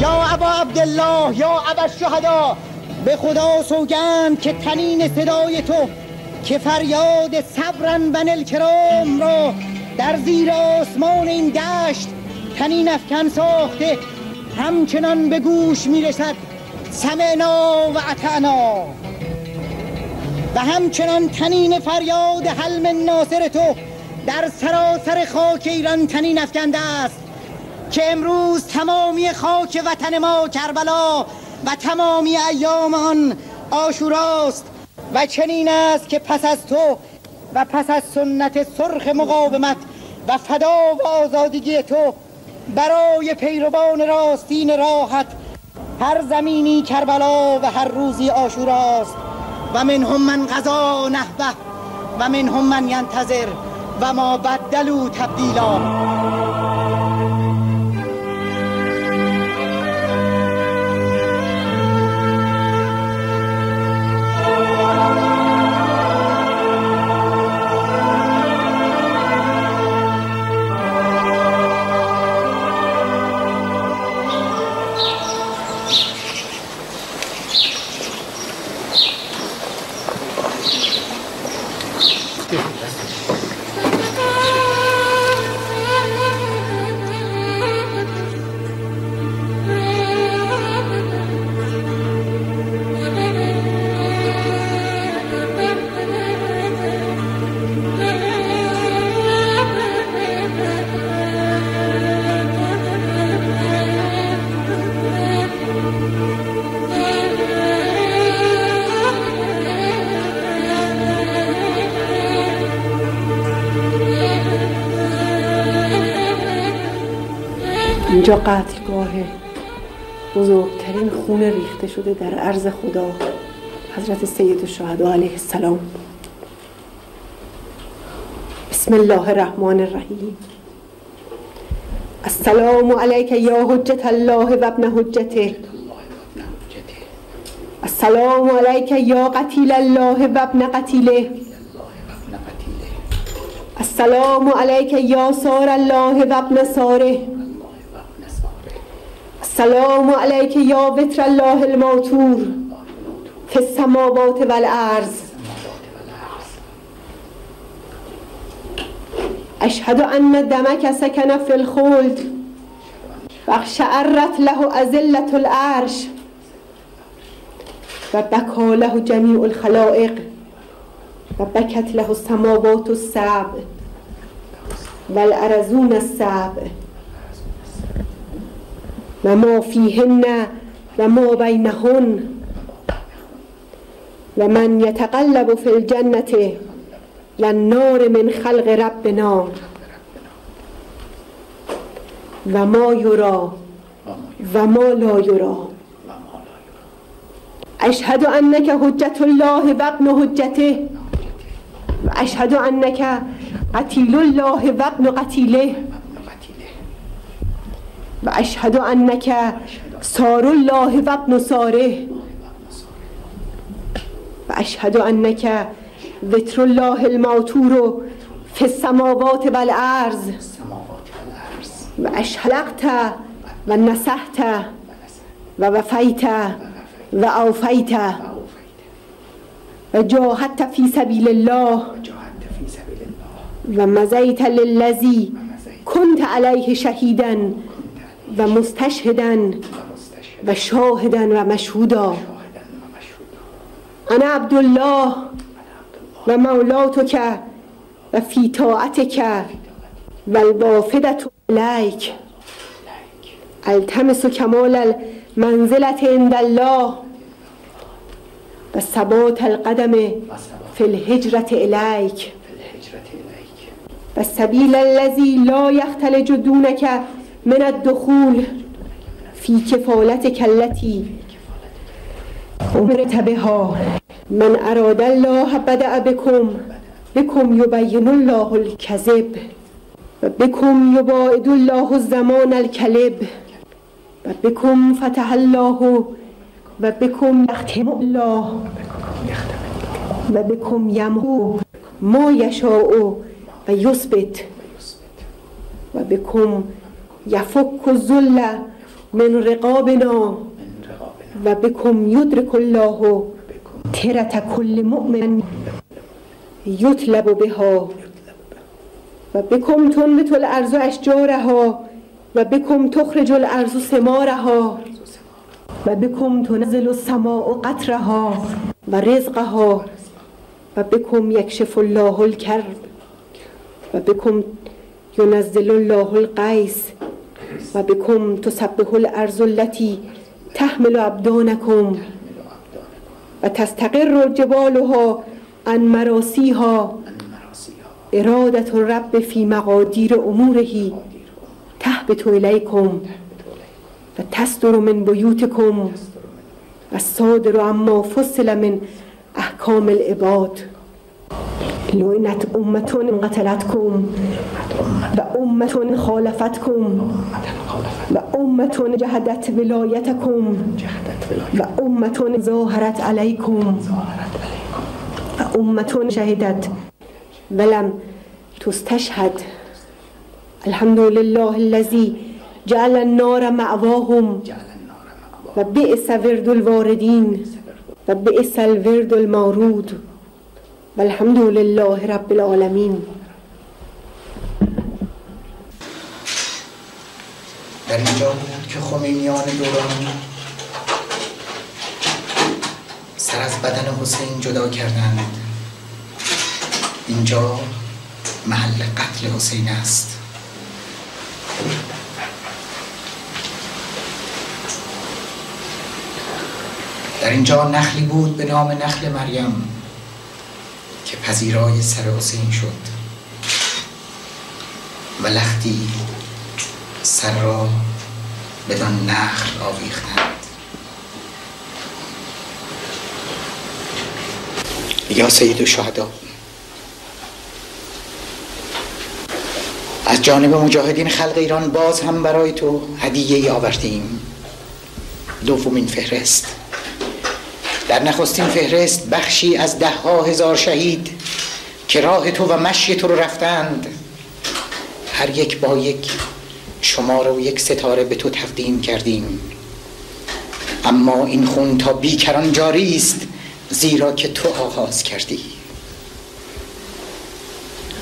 یا ابا عبدالله یا ابا شهدا به خدا سوگند که تنین صدای تو که فریاد صبرن بن الکرام را در زیر آسمان این دشت تنین افکن ساخته همچنان به گوش می‌رسد سمعنا و اطعنا. و همچنان تنین فریاد حلم ناصر تو در سراسر خاک ایران تنین افکنده است. که امروز تمامی خاک وطن ما کربلا و تمامی ایام آن آشوراست و چنین است که پس از تو و پس از سنت سرخ مقاومت و فدا و آزادگی تو برای پیروان راستین راحت هر زمینی کربلا و هر روزی آشوراست و منهم من قضا نحوه و منهم من ینتظر و ما بدلو تبدیلا اینجا قتلگاه بزرگترین خون ریخته شده در عرض خدا. حضرت سید الشهدا علیه السلام. بسم الله الرحمن الرحیم. السلام علیک یا حجت الله و ابن حجته. السلام علیک یا قتیل الله و ابن قتیله. السلام علیک یا سار الله و ابن ساره. السلام علیک یا وتر الله الموتور فی السماوات والارض اشهد ان دمک سکن فی الخلد واخشعرت له ازلة العرش و بکا له جمیع الخلائق و بکت له السماوات السبع السبع و ما فیهن وما فيهن وما بينهن. ومن يتقلب في الجنة والنار من خلق ربنا. وما يرى وما لا يرى. أشهد أنك حجة الله وابن حجته. وأشهد أنك قتيل الله وابن قتيله. و اشهد انک سار الله و ابن ساره و اشهد انک وتر الله الموتور فی السماوات والارض و اشهلقت و نسحت و وفیت و اوفیت و جاهدت فی سبیل الله و مزیت للذی کنت علیه شهیدا. و مستشهدا و شاهدا و مشهودا. انا عبدالله و مولاتک و فی طاعتک و الوافدت الیک. التمس کمال المنزلت عند الله و ثبات القدم فی الهجرت الیک. و السبیل الذی لا یختلج دونک من الدخول فی کفالتک التي امرت بها. من اراد الله بدأ بكم بكم یبین الله الكذب و بكم یباعد الله الزمان الکلب. و بكم فتح الله. و بكم یختم الله. و بكم یمحو. ما یشاء و یثبت. و بكم یفک الذل من رقابنا. و بكم يدرك الله ترة كل مؤمن. يطلب بها. و بكم تنبت الارض اشجارها. و بكم تخرج الارض ثمارها. و بكم تنزل السماء قطرها. و رزقها. و بكم يكشف الله الكرب و بكم ينزل الله القيس و بكم تسبح الارض التي تحمل ابدانكم و تستقر جبالها عن مراسیها. ارادت الرب فی مقادیر اموره تهبط الیکم و تصدر من بیوتکم و صادر اما فصل من احکام العباد. لعنت امتون قتلتکم. وأمة خالفتكم وأمة جهدت ولايتكم وأمة ظاهرت عليكم وأمة شهدت. ولم تستشهد. الحمد لله الذي جعل النار مأواهم. بئس ورد الواردين بئس الورد المارود والحمد لله رب العالمين در اینجا بود که خمینیان دوران سر از بدن حسین جدا کردند. اینجا محل قتل حسین است. در اینجا نخلی بود به نام نخل مریم که پذیرای سر حسین شد. و لختی سر را بدان نخل آویختند. یا سید شهدا. از جانب مجاهدین خلق ایران باز هم برای تو هدیه ای آوردیم. دومین فهرست. در نخستین فهرست بخشی از ده ها هزار شهید که راه تو و مشی تو رو رفتند. هر یک با یک شما و یک ستاره به تو تقدیم کردیم. اما این خون تا بیکران جاری است زیرا که تو آغاز کردی.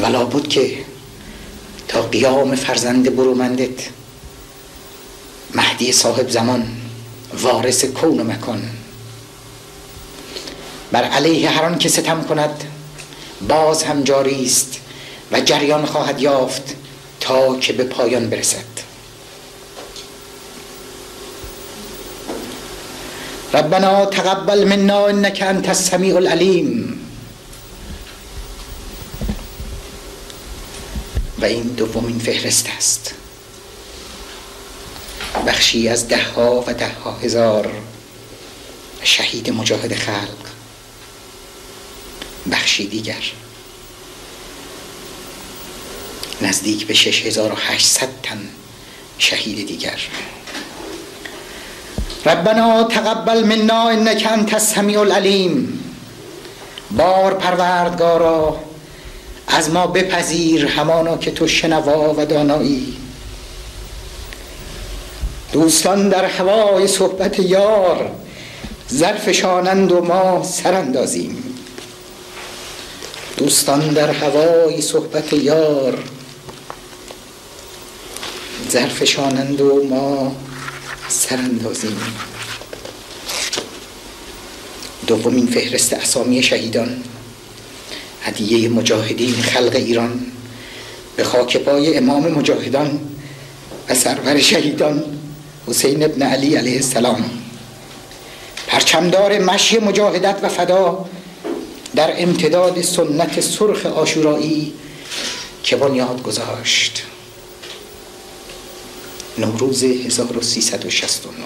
ولا بود که تا قیام فرزند برومندت مهدی صاحب زمان وارث کون و مکان. بر علیه هر آن که ستم کند باز هم جاری است و جریان خواهد یافت. تا که به پایان برسد. ربنا تقبل منا انك انت السمیع العلیم. و این دومین فهرست است. بخشی از ده ها و ده ها هزار شهید مجاهد خلق. بخشی دیگر. نزدیک به 6800 تن شهید دیگر. ربنا تقبل منا انك انت السمیع العلیم. بار پروردگارا از ما بپذیر همانا که تو شنوا و دانایی. دوستان در هوای صحبت یار زرفشانند و ما سراندازیم. دوستان در هوای صحبت یار زرفشانند و ما سراندازیم. دومین فهرست اسامی شهیدان هدیه مجاهدین خلق ایران به خاک پای امام مجاهدان و سرور شهیدان حسین ابن علی علیه السلام. پرچمدار مشی مجاهدت و فدا در امتداد سنت سرخ آشورایی که بنیاد گذاشت. نوروز 1369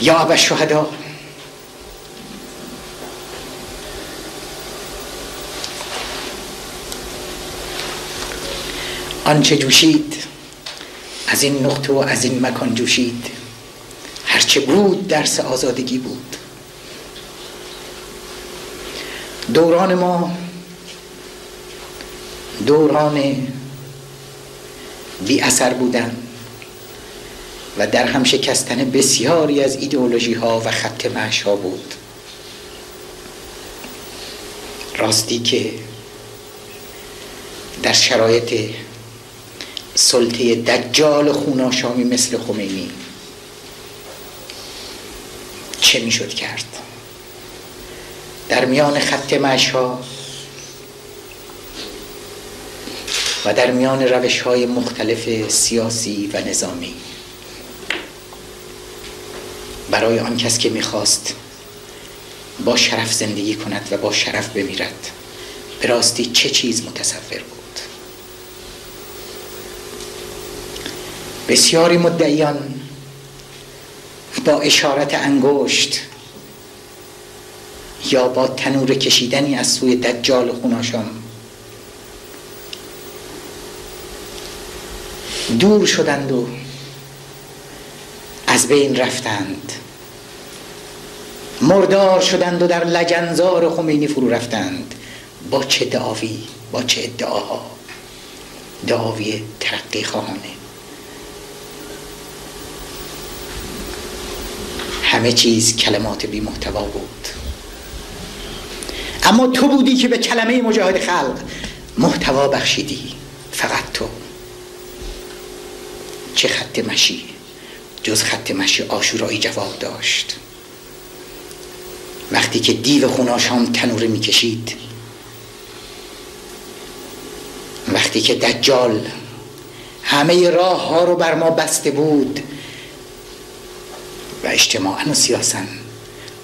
یا ابا شهدا آنچه جوشید از این نقطه و از این مکان جوشید. هرچه بود درس آزادگی بود. دوران ما دوران بی اثر بودن و در هم شکستن بسیاری از ایدئولوژی ها و خط معش ها بود. راستی که در شرایط سلطه دجال خوناشامی مثل خمینی چه می‌شد کرد؟ در میان خط ها و در میان روش های مختلف سیاسی و نظامی. برای آن کس که می‌خواست با شرف زندگی کند و با شرف بمیرد به راستی چه چیز متصور بود؟ بسیاری مدعیان با اشارت انگشت یا با تنور کشیدنی از سوی دجال خوناشام دور شدند و از بین رفتند. مردار شدند و در لجنزار خمینی فرو رفتند. با چه دعاوی با چه ادعاها؟ دعاوی ترقی خواهانه. همه چیز کلمات بی محتوا بود. اما تو بودی که به کلمه مجاهد خلق محتوا بخشیدی. فقط تو. چه خط مشی؟ جز خط مشی آشورایی جواب داشت. وقتی که دیو خوناشام تنوره می‌کشید وقتی که دجال همه راه ها رو بر ما بسته بود و اجتماعا و سیاسا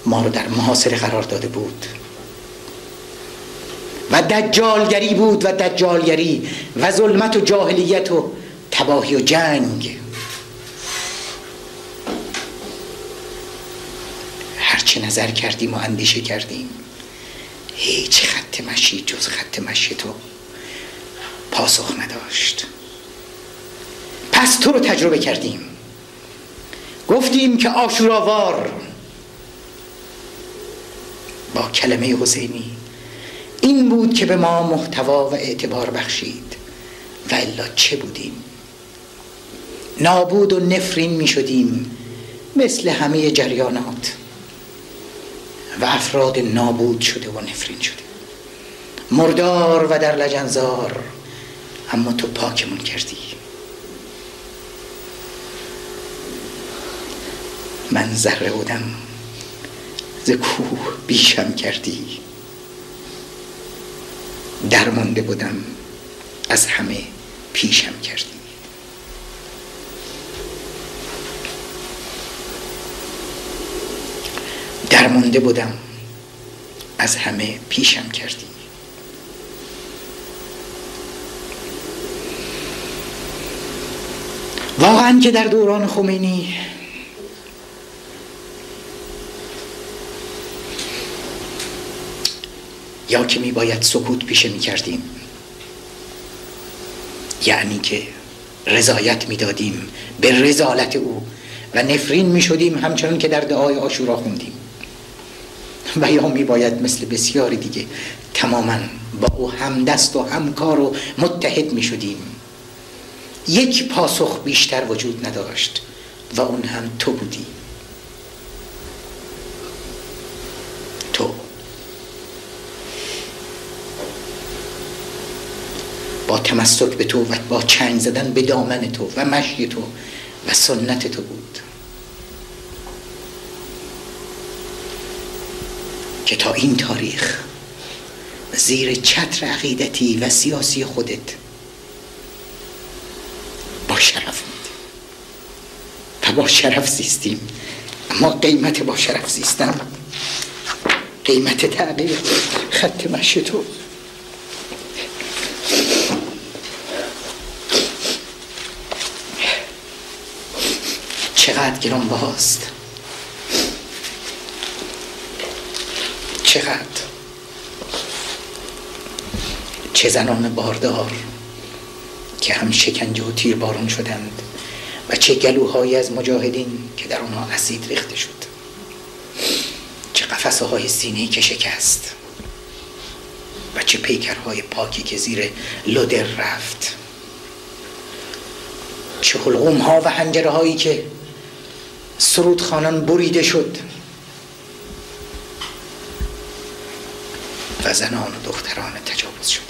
ما رو در محاصره قرار داده بود. و دجالگری بود و دجالگری و ظلمت و جاهلیت و تباهی و جنگ. هرچه نظر کردیم و اندیشه کردیم هیچ خط مشی جز خط مشی تو پاسخ نداشت. پس تو رو تجربه کردیم. گفتیم که آشوراوار با کلمه حسینی این بود که به ما محتوا و اعتبار بخشید. و الا چه بودیم؟ نابود و نفرین می شدیم مثل همه جریانات و افراد نابود شده و نفرین شده. مردار و در لجنزار اما تو پاکمون کردی. من ذره بودم ز کوه بیشم کردی. درمانده بودم از همه پیشم کردی. درمانده بودم. از همه پیشم کردی. واقعا که در دوران خمینی یا که می باید سکوت پیشه می کردیم یعنی که رضایت می دادیم به رضالت او و نفرین می شدیم همچنان که در دعای آشورا خوندیم. و یا می باید مثل بسیاری دیگه. تماما با او همدست و همکار و متحد می شدیم یک پاسخ بیشتر وجود نداشت و اون هم تو بودی. تو. با تمسک به تو و با چنگ زدن به دامن تو و مشی تو و سنت تو بود. که تا این تاریخ زیر چتر عقیدتی و سیاسی خودت با شرف و با شرف زیستیم. اما قیمت با شرف زیستن قیمت تغییر خط تو. چقدر گران باست چقدر؟ چه زنان باردار که هم شکنجه و تیر بارون شدند و چه گلوهایی از مجاهدین که در آنها اسید ریخته شد. چه قفسه های سینه که شکست و چه پیکرهای پاکی که زیر لودر رفت. چه حلقوم ها و هنجره هایی که سرود خانان بریده شد. زنان و دختران تجاوز شده.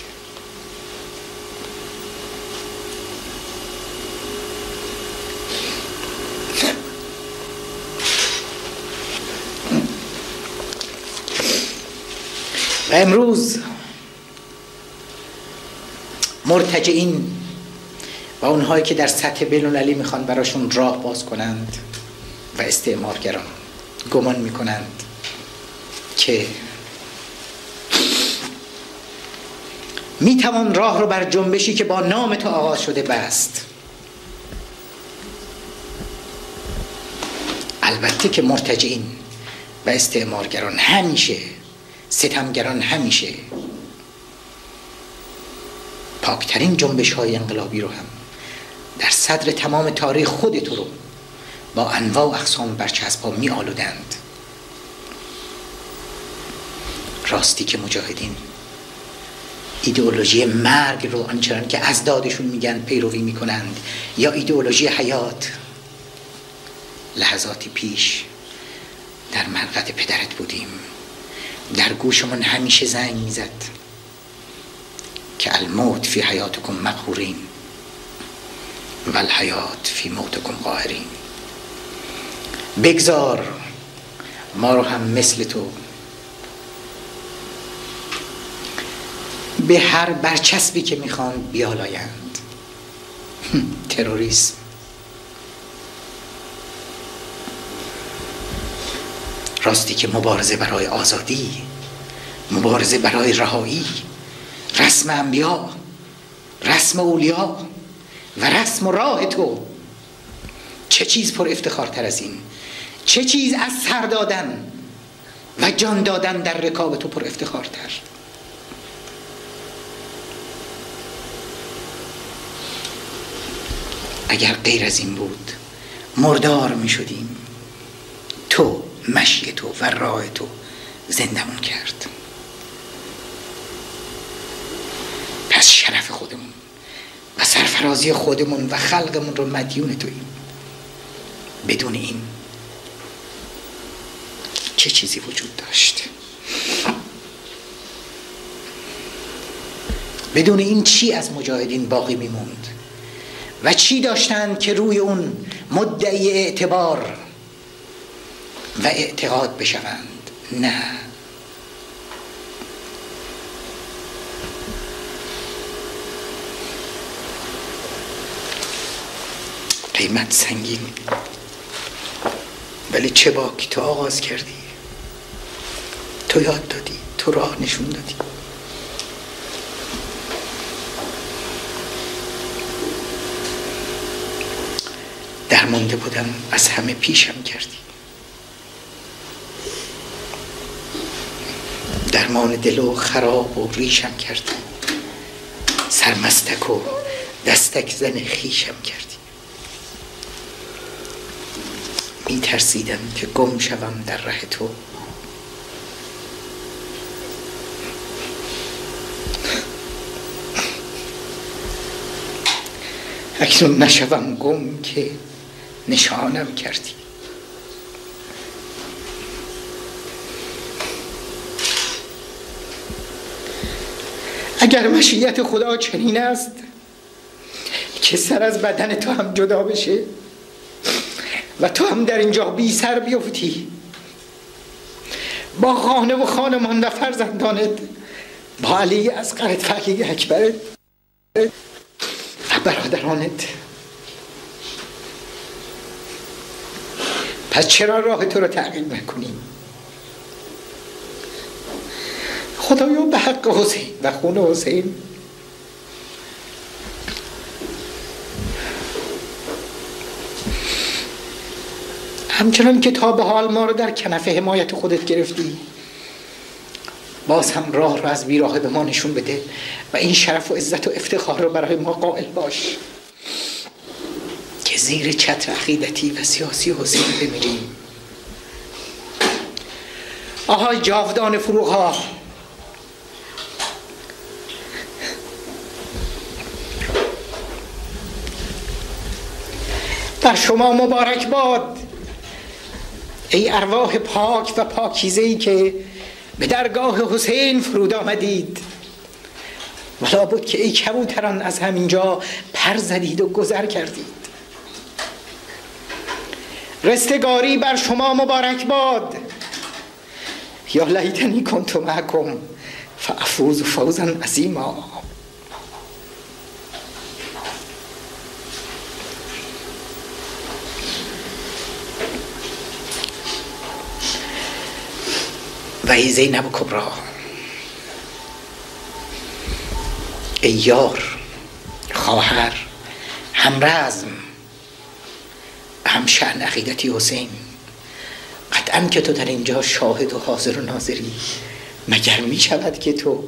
و امروز مرتجعین و اونهایی که در سطح بینالمللی می‌خوان براشون راه باز کنند و استعمارگران گمان می‌کنند که می‌توان راه رو بر جنبشی که با نام تو آغاز شده بست. البته که مرتجعین و استعمارگران همیشه ستمگران همیشه پاکترین جنبش های انقلابی رو هم در صدر تمام تاریخ خود تو رو با انواع و اقسام برچسب می آلودند راستی که مجاهدین ایدئولوژی مرگ رو آنچنان که از دادشون میگن پیروی می‌کنند یا ایدئولوژی حیات. لحظاتی پیش در مرقد پدرت بودیم. در گوشمون همیشه زنگ می‌زد که الموت فی حیاتکم مقهورین و الحیات فی موتکم قاهرین. بگذار ما رو هم مثل تو به هر برچسبی که می‌خوان بیالایند. تروریسم. راستی که مبارزه برای آزادی مبارزه برای رهایی. رسم انبیا رسم اولیا و رسم و راه تو. چه چیز پر افتخارتر از این؟ چه چیز از سر دادن و جان دادن در رکاب تو پر افتخارتر؟ اگر غیر از این بود مردار می شدیم. تو مشی تو و راه تو زندمون کرد. پس شرف خودمون و سرفرازی خودمون و خلقمون رو مدیون توییم. بدون این چه چیزی وجود داشت؟ بدون این چی از مجاهدین باقی میموند؟ و چی داشتند که روی اون مدعی اعتبار و اعتقاد بشوند؟ نه. قیمت سنگین. ولی چه باکی تو آغاز کردی؟ تو یاد دادی تو راه نشون دادی. درمانده بودم از همه پیشم کردی. درمان دل و خراب و ریشم کردی. سرمستک و دستک زن خیشم کردی. می ترسیدم که گم شوم در ره تو. اکنون نشوم گم که نشانم کردی. اگر مشیت خدا چنین است که سر از بدن تو هم جدا بشه و تو هم در اینجا بی سر بیفتی. با خانه و خانمان و فرزندانت با علی از قرد فقیه اکبرت و برادرانت. پس چرا راه تو رو تغییر نکنیم؟ خدایا به حق حسین و خون حسین. همچنان که تا به حال ما رو در کنف حمایت خودت گرفتی باز هم راه رو از بیراه به ما نشون بده و این شرف و عزت و افتخار رو برای ما قائل باش. زیر چتر عقیدتی و سیاسی حسین بمیریم. آهای جاودان فروغ بر شما مبارک باد ای ارواح پاک و پاکیزه ای که به درگاه حسین فرود آمدید. ولا بود که ای کبوتران از همینجا پر زدید و گذر کردید. رستگاری بر شما مبارک باد. یا لیتنی کنتم معکم فافوز فوزا عظیما. و ای زینب کبرا ای یار خواهر همرزم. هم شعن عقیدتی حسین. قطعا که تو در اینجا شاهد و حاضر و ناظری. مگر می شود که تو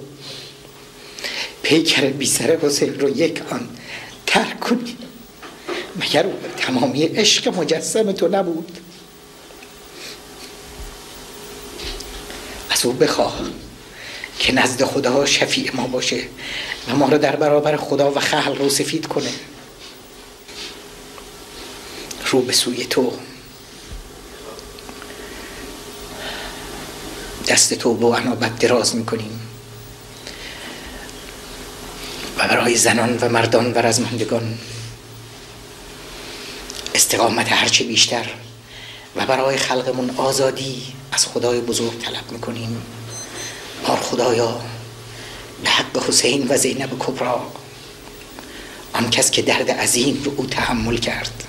پیکر بی سر حسین رو یک آن ترک کنی؟ مگر تمامی عشق مجسم تو نبود؟ از او بخواه که نزد خدا شفیع ما باشه و ما رو در برابر خدا و خلق رو سفید کنه. رو به سوی تو. دست تو و عنابت دراز می‌کنیم. و برای زنان و مردان و رزمندگان استقامت هرچه بیشتر و برای خلقمون آزادی از خدای بزرگ طلب می‌کنیم. بار خدایا به حق حسین و زینب کبرا آن کس که درد عظیم رو او تحمل کرد.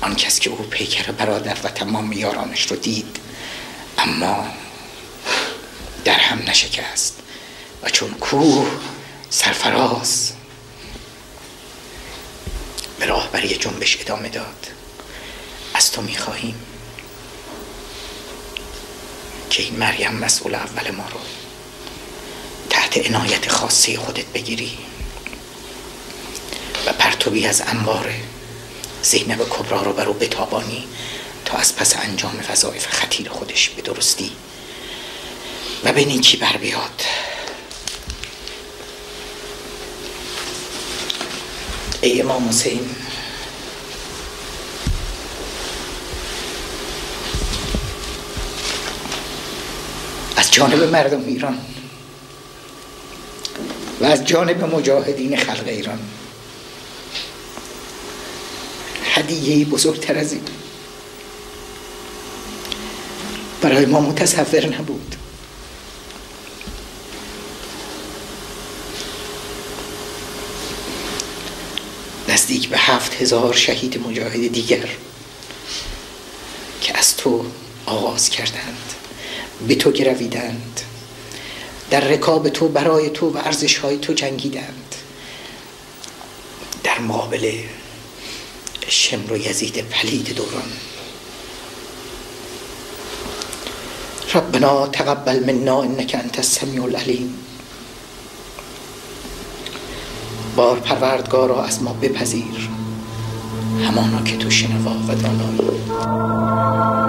آن کس که او پیکر برادر و تمام یارانش رو دید اما در هم نشکست و چون کوه سرفراز به راهبری جنبش ادامه داد. از تو می‌خواهیم که این مریم مسئول اول ما رو تحت عنایت خاصی خودت بگیری و پرتوبی از انوار زینب کبرا رو برو بتابانی تا از پس انجام وظایف خطیر خودش به درستی و به نیکی بر بیاد. ای امام حسین. از جانب مردم ایران و از جانب مجاهدین خلق ایران. هدیه بزرگتر از این. برای ما متصور نبود. نزدیک به هفت هزار شهید مجاهد دیگر که از تو آغاز کردند به تو گرویدند در رکاب تو برای تو و ارزش های تو جنگیدند. در مقابل شمر و یزید پلید دوران. ربنا تقبل منا انك انت السمیع العلیم. بار پروردگارا از ما بپذیر. همانا که تو شنوا و دانایی.